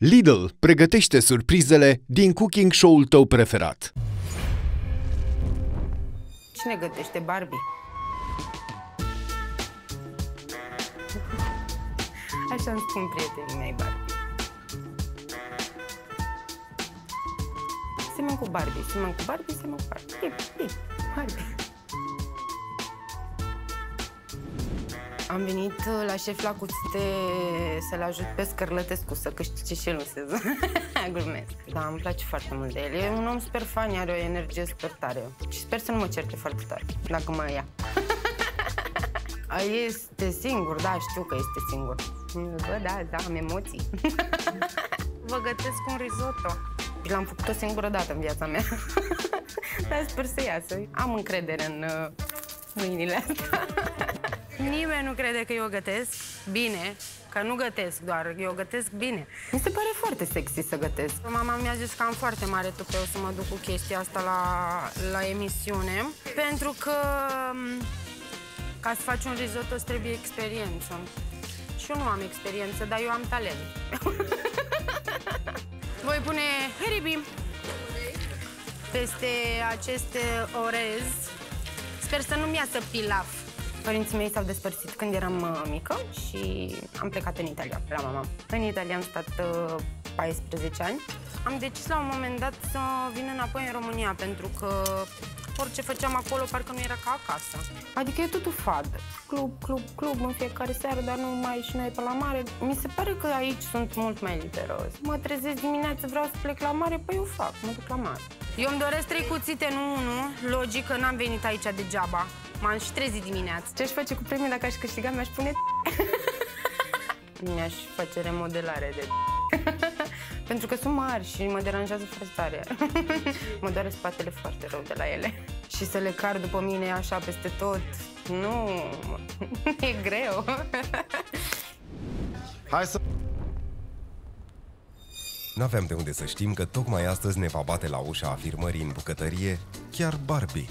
Lidl pregătește surprizele din cooking show-ul tău preferat. Cine gătește Barbie? Așa îmi spun prietenii mei Barbie. Semăn cu Barbie, semăn cu Barbie, semăn cu Barbie. Bip, bip, Barbie. Am venit uh, la șef la cuțite să-l ajut pe Scărlătescu să câștige și el un sezon. Glumesc. Da, îmi place foarte mult de el. E un om super fan, are o energie super tare. Și sper să nu mă certe foarte tare, dacă mă ia. este singur, da, știu că este singur. Bă, da, da, am emoții. Vă gătesc un risotto. Și l-am făcut o singură dată în viața mea. Dar sper să iasă. Am încredere în uh, mâinile astea. Nimeni nu crede că eu gătesc bine, că nu gătesc doar, eu gătesc bine. Mi se pare foarte sexy să gătesc. Mama mi-a zis că am foarte mare tupeu să mă duc cu chestia asta la, la emisiune, pentru că ca să faci un risotto îți trebuie experiență. Și eu nu am experiență, dar eu am talent. Voi pune heribi peste acest orez. Sper să nu-mi iasă pilaf. Părinții mei s-au despărțit când eram uh, mică și am plecat în Italia, la mama. În Italia am stat uh, 14 ani. Am decis la un moment dat să vin înapoi în România, pentru că orice făceam acolo parcă nu era ca acasă. Adică e totul fad. Club, club, club în fiecare seară, dar nu mai și noi pe la mare. Mi se pare că aici sunt mult mai liberos. Mă trezesc dimineața, vreau să plec la mare, păi eu fac, mă duc la mare. Eu îmi doresc trei cuțite, nu unul. Logic că n-am venit aici degeaba. M-am și trezit dimineața. Ce-aș face cu premiul dacă aș câștiga? Mi-aș pune Mi-aș face remodelare de Pentru că sunt mari și mă deranjează foarte tare. mă doare spatele foarte rău de la ele. Și să le car după mine așa peste tot, nu, e greu. Hai să... N-aveam de unde să știm că tocmai astăzi ne va bate la ușa afirmării în bucătărie chiar Barbie.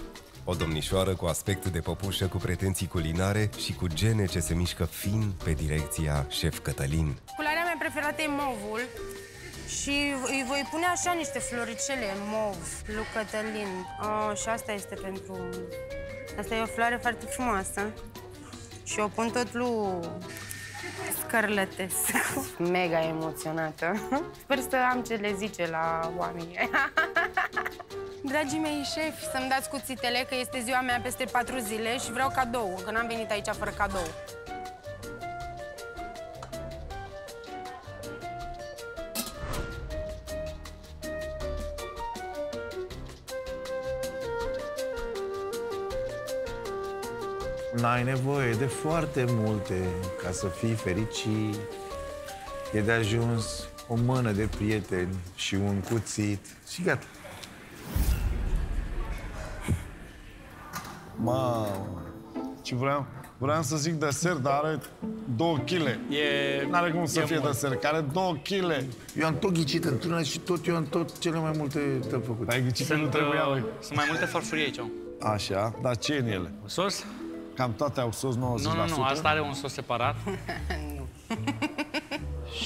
O domnișoară cu aspect de păpușă cu pretenții culinare și cu gene ce se mișcă fin pe direcția șef Cătălin. Culoarea mea preferată e movul și îi voi pune așa niște floricele mov, lui Cătălin. Oh, și asta este pentru... Asta e o floare foarte frumoasă. Și o pun tot lui Scarlătescu. Mega emoționată. Sper să am ce le zice la oameni. Dragii mei șefi, să-mi dați cuțitele că este ziua mea peste patru zile și vreau cadou, că n-am venit aici fără cadou. N-ai nevoie de foarte multe ca să fii fericit. E de ajuns o mână de prieteni și un cuțit și gata. Mamă, ce vreau? Vreau să zic desert, dar are două chile. E... N-are cum să e fie mult. desert, care are două chile. Eu am tot ghicit într-una și tot eu am tot cele mai multe de făcut. Ai ghicit că nu Sunt, trebuia, uh, lui. sunt mai multe farfurii aici. Așa, dar ce e în ele? Sos? Cam toate au sos 90%? Nu, nu, nu, asta are un sos separat.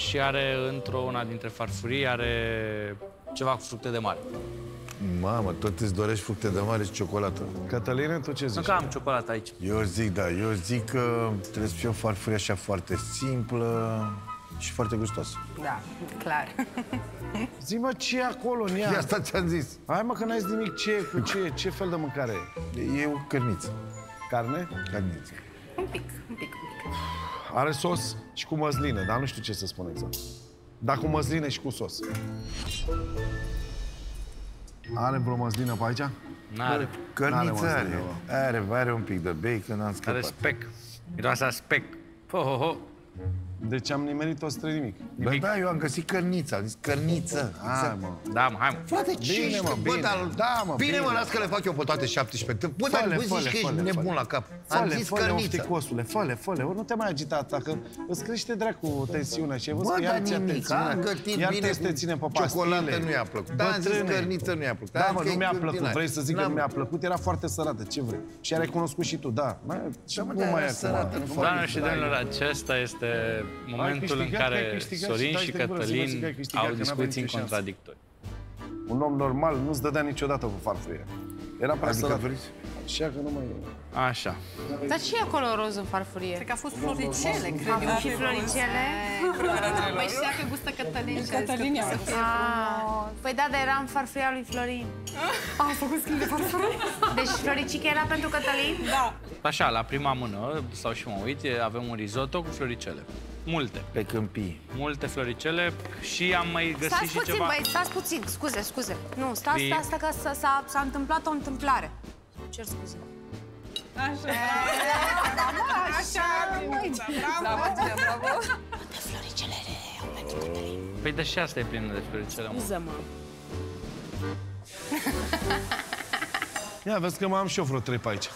și are într-una dintre farfurii, are ceva cu fructe de mare. Mamă, tot îți dorești fructe de mare și ciocolată. Cătăline, tu ce Nu zici? că am ciocolată aici. Eu zic, da, eu zic că trebuie să fie o farfurie așa foarte simplă și foarte gustoasă. Da, clar. Zi-mă ce e acolo în ea. De asta ți-am zis. Hai mă că n-ai zis nimic ce e, cu ce e, ce fel de mâncare e. E o cărniță. Carne? Cărniță. un pic, un pic, un pic. Are sos și cu măsline, dar nu știu ce să spun exact. Dar cu măsline și cu sos. Are vreo măslină pe aici? N-are. Cărniță măsline, are. Are, are un pic de bacon, am Are scăpat. spec. Miroase a spec. Ho, ho, ho. Deci am nimerit-o spre nimic. Bă, da, eu am găsit cărniță, am zis cărniță. Hai, mă. Da, mă, hai, mă. Frate, ce Bine, ești, mă, bă, bine. dar, Da, mă, bine, bine. mă, las că le fac eu pe toate 17. Bă, dar Fă-le, nu fă-le, zici că ești fă-le, nebun fă-le. la cap. Am Fă-le, zis fă-le, cărniță. ofticosule, fă-le, fă-le. Ori nu te mai agita, dacă îți crește dracu tensiunea și ai văzut Bă, că iar dar ți-a nimic, tensiunea. am gătit Iar bine te te cu ține pe pastile. ciocolată, nu i-a plăcut. Da, am zis Bătrâne. cărniță, nu i-a plăcut. Da, Am mă, zis nu că mi-a e plăcut. din Vrei aia. să zic că N-am- nu mi-a plăcut? Era foarte sărată. Ce vrei? Și ai recunoscut și tu, da. Mai, ce Da, mă, nu dar mai era e sărată, acum. nu Doamne mai- și domnilor, acesta este momentul în câștigat, ai care câștigat Sorin și și dai de gură să vezi că ai Cătălin câștigat, au că n-avem discuții nicio șansă. contradictorii. Un om normal nu-ți dădea niciodată cu farfurie. Era prea Adică sărat. vreți? Așa că nu mai e. Așa. Dar ce e acolo roz în farfurie? Cred că a fost floricele, cred eu. Și floricele? Păi știa că gustă Cătălin și Cătălin a i-a zis că Ah, Păi da, dar era în farfuria lui Florin. A făcut schimb de farfurie? Deci floricica era pentru Cătălin? Da. Așa, la prima mână, sau și mă uit, e- avem un risotto cu floricele. Multe. Pe câmpii. Multe floricele și am mai găsit Stați și puțin, ceva... băi, stați puțin, scuze, scuze. Nu, stați, Fii- stați, stați, că s-a- s-a, s-a întâmplat o întâmplare. Cer scuze. Așa. Așa. Bravo, Gina, bravo. Păi de și asta e plină de floricele. mă. Scuză-mă. Ia, vezi că mai am și eu vreo trei pe aici.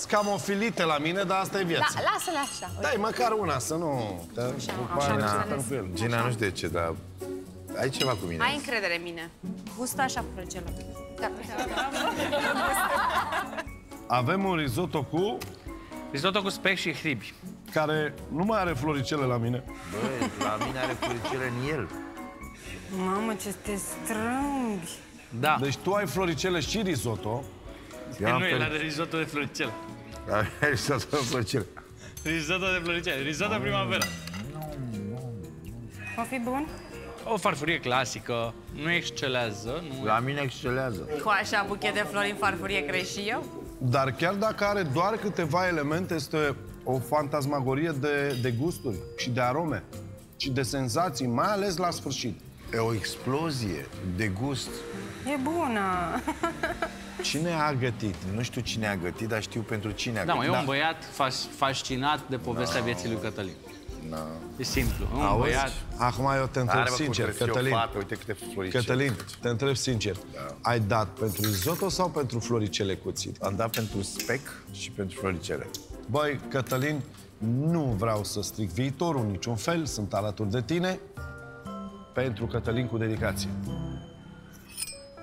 Scamofilite la mine, dar asta e Da, viața. lasă-le așa. Dai măcar una, să nu... Te după aia am ne înțeles. certăm cu el. Gina, nu știu de ce, dar ai ceva cu mine. Ai încredere în mine. Gustă așa floricele. Da. Avem un risotto cu Risotto cu spec și hribi. care nu mai are floricele la mine. Băi, la mine are floricele în el. Mamă, ce te strângi. Da. Deci tu ai floricele și risotto. Eu am nu, el fel- are risotto de floricele. Are să floricele. Risotto de floricele. Risotto primavera. O fi bun? O farfurie clasică, nu excelează, nu La mine excelează. Cu așa buchet de flori în farfurie crezi și eu? Dar chiar dacă are doar câteva elemente, este o fantasmagorie de, de gusturi și de arome și de senzații, mai ales la sfârșit. E o explozie de gust. E bună. Cine a gătit? Nu știu cine a gătit, dar știu pentru cine a Da, mă, gătit. e un băiat fas- fascinat de povestea vieții lui Cătălin. E simplu. E un Auzi? băiat... Acum eu te întreb Are, bă, cum sincer, trebuie să fie Cătălin, O fată, uite câte floricele. Cătălin, te întreb sincer, ai dat pentru risotto sau pentru floricele cuțit? Am dat pentru spec și pentru floricele. Băi, Cătălin, nu vreau să stric viitorul în niciun fel, sunt alături de tine, pentru Cătălin cu dedicație.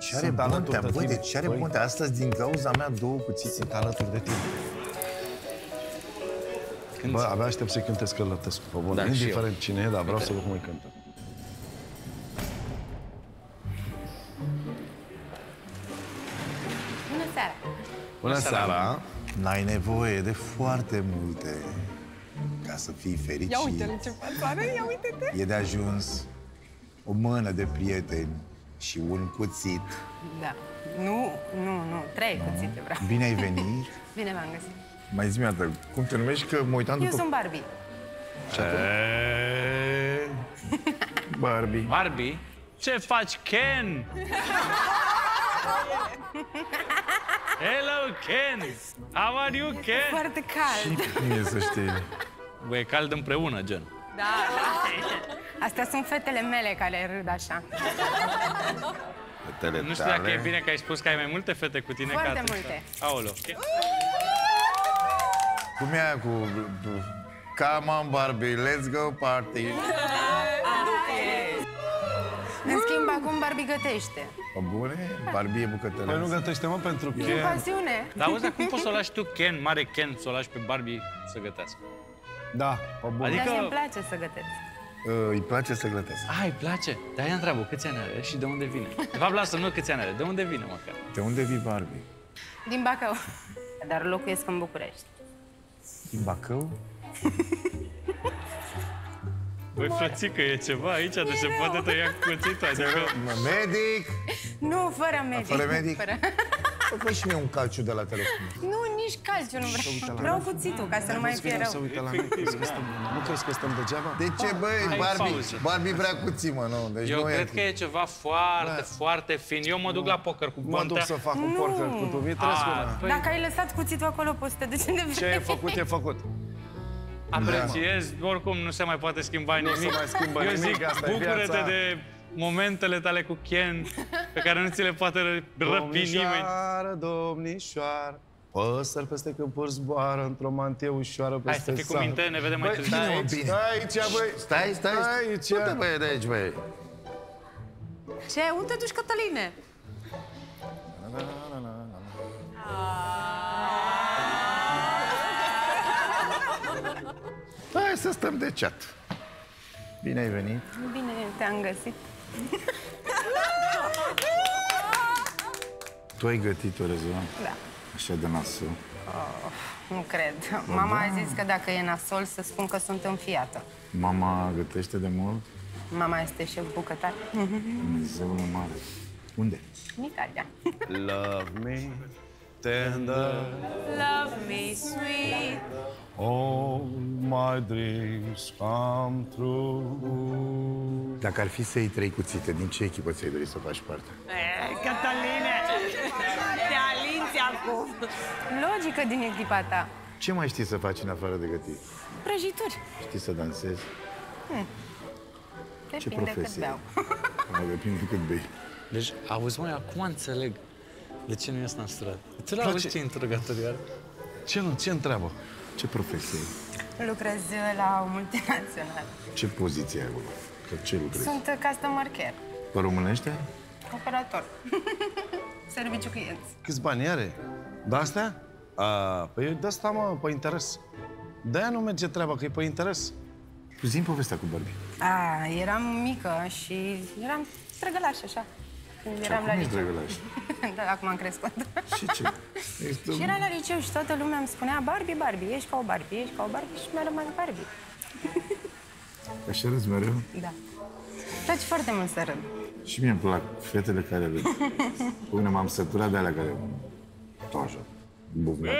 Ce are Sunt alături buntea, de băi, tine. de ce are Băi. buntea? Astăzi, din cauza mea, două cuțite. Sunt alături de tine. Când... Bă, abia aștept să-i cântesc Călătescu, pe bune. Da, și Indiferent cine e, dar vreau să văd cum îi cântă. Bună seara. Bună seara! N-ai nevoie de foarte multe ca să fii fericit. Ia uite-l ce față are, ia uite-te. E de ajuns o mână de prieteni și un cuțit. Da. Nu, nu, nu. Trei cuțite vreau. Bine ai venit. Bine v-am găsit. Mai zi-mi dată, cum te numești? Că mă uitam Eu după... sunt Barbie. E... Barbie. Barbie? Ce faci, Ken? Hello, Ken! How are you, Ken? Foarte cald. Mie să știi. Bă, e cald împreună, gen. Da, da. Astea sunt fetele mele care râd așa. Fetele Nu știu dacă tale. e bine că ai spus că ai mai multe fete cu tine Foarte ca atunci. multe. Aolo. Cum e aia cu... Come on, Barbie, let's go party. În schimb, acum Barbie gătește. Pe bune? Barbie e bucătăreasă. Păi nu gătește, mă, pentru că... E pasiune. Dar auzi, dar cum poți să o lași tu, Ken, mare Ken, să o lași pe Barbie să gătească? Da, pe bune. Adică- Dar mie îmi place să gătesc. Uh, îi place să gătească. A, îi place. Dar ea întreabă câți ani are și de unde vine. De fapt, lasă, nu câți ani are, de unde vine măcar. De unde vii, Barbie? Din Bacău. Dar locuiesc în București. Din Bacău? Băi, frățică, e ceva aici de se poate tăia cuțitul, adică... Medic! Nu, fără medic. Fără medic? Fără... Fă și mie un calciu de la telefon. Nu, nici calciu nu vreau. Vreau cuțitul, ca să nu mai fie Să rău. uite la noi, crezi că stăm, nu crezi că stăm degeaba? De ce, băi, Hai, Barbie? pauză. Barbie vrea cuții, mă, nu. Deci Eu nu cred e... că e ceva foarte, foarte fin. Eu mă duc la poker cu Mă duc Pontea. să fac un porcă cu Dumitrescu, A, na. păi, Dacă ai lăsat cuțitul acolo, poți să te duci unde vrei. Ce e făcut, e făcut. apreciez, oricum nu se mai poate schimba nimic. se mai schimbă Eu nimic, zic, asta e bucură-te viața. de momentele tale cu Ken, pe care nu ți le poate ră- răpi nimeni. Domnișoară, domnișoară, păsări peste câmpuri zboară într-o mantie ușoară Hai peste să fii cu sar. minte, ne vedem mai Băi, târziu. stai mă, aici, bine. stai aici, băi. Stai, stai, Stai stai. aici. Du-te, băi, de aici, băi. Ce? Unde te duci, Cătăline? Hai să stăm de chat. Bine ai venit. Bine te-am găsit. Tu ai gătit-o, Rezon? Da. Așa de nasol. Oh, nu cred. Mama a zis că dacă e nasol să spun că sunt înfiată. Mama gătește de mult? Mama este șef bucătar. Dumnezeu mare. Unde? În Italia. Love me tender, Love me sweet. all my dreams come true. Dacă ar fi să iei trei cuțite, din ce echipă ți-ai dori să faci parte? Cătăline! Te alinți acum. Logică din echipa ta. Ce mai știi să faci în afară de gătit? Prăjituri. Știi să dansezi? Ce Depinde cât profesie? beau. Mai depinde cât bei. Deci, auzi, mai acum înțeleg de ce nu ies în stradă. Tu Place- l-auzi ce interogatoriu are? Ce, ce întreabă? Ce profesie ai? Lucrez la o multinațională. Ce poziție ai acolo? Că ce lucrezi? Sunt customer care. Pe românește? Operator. Serviciu clienți. Câți bani are? De astea? A, păi de asta, mă, pe interes. De-aia nu merge treaba, că e pe interes. Tu zi povestea cu Barbie. A, eram mică și eram străgălaș așa. Când Și eram acum la ești liceu. drăgălaș. da, acum am crescut. Și ce? Este și eram la liceu și toată lumea îmi spunea Barbie, Barbie, ești ca o Barbie, ești ca o Barbie și mi-a rămas Barbie. Așa râzi mereu? Da. Îmi place foarte mult să râd. Și mie îmi plac fetele care râd. Până m-am săturat de alea care... Tot așa. Bufnat.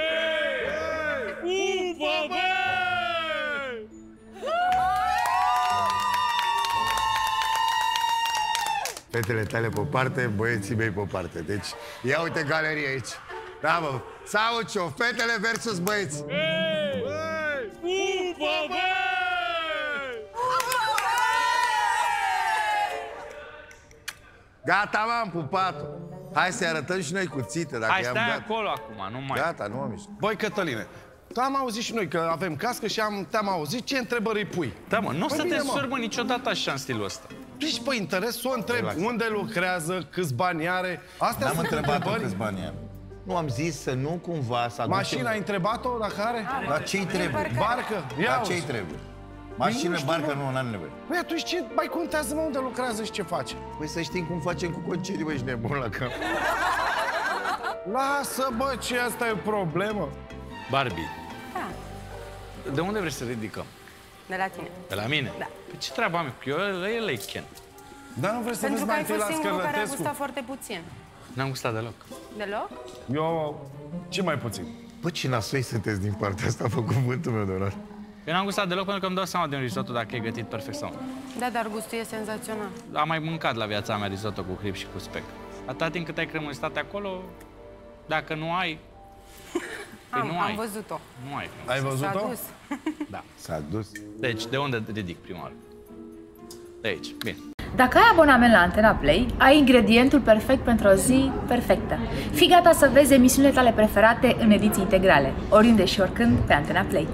Fetele tale pe parte, băieții mei pe parte. Deci, ia uite galerie aici. Bravo! Saucio, fetele versus băieți. Gata, m-am pupat-o. Hai să arătăm și noi cuțite, dacă Hai, i-am stai dat. acolo acum, nu mai. Gata, nu am mișcat. Băi, Cătăline, tu am auzit și noi că avem cască și am, te-am auzit. Ce întrebări îi pui? Da, mă, nu o Păi să te bine, mă. suri, mă, niciodată așa în stilul ăsta. Ești pe interes, o întreb Relax. unde lucrează, câți bani are. Astea N-am sunt întrebat-o întrebări. câți bani are. Nu am zis să nu cumva să aducem... Mașina, ai întrebat-o dacă are? La ce-i trebuie? Barcă? Ia La auzi. ce-i trebuie? Păi nu Mașină, știu, barcă, mă. nu, n-am nevoie. Păi atunci ce mai contează, mă, unde lucrează și ce face? Păi să știm cum facem cu concedii, băi, ești nebun la cap. Lasă, bă, ce asta e o problemă. Barbie, Da, de unde vrei să ridicăm? de la tine. De la mine? Da. Păi ce treabă am eu? Că eu el e Ken. Dar nu vrei să Pentru vezi că mai ai întâi fost la singurul care a Scărlătescu? gustat foarte puțin. N-am gustat deloc. Deloc? Eu, ce mai puțin? Bă, ce nasoi sunteți din partea asta, fă cuvântul meu de onoare. Eu n-am gustat deloc pentru că îmi dau seama din risotto dacă e gătit perfect sau nu. Da, dar gustul e senzațional. Am mai mâncat la viața mea risotto cu crip și cu spec. Atâta timp cât ai cremozitate acolo, dacă nu ai, Păi Am, nu am ai. văzut-o. nu ai. Ai S-a văzut-o? dus. S-a dus. Deci, de unde ridic prima oară? De aici. Bine. Dacă ai abonament la Antena Play, ai ingredientul perfect pentru o zi perfectă. Fii gata să vezi emisiunile tale preferate în ediții integrale, oriunde și oricând pe Antena Play.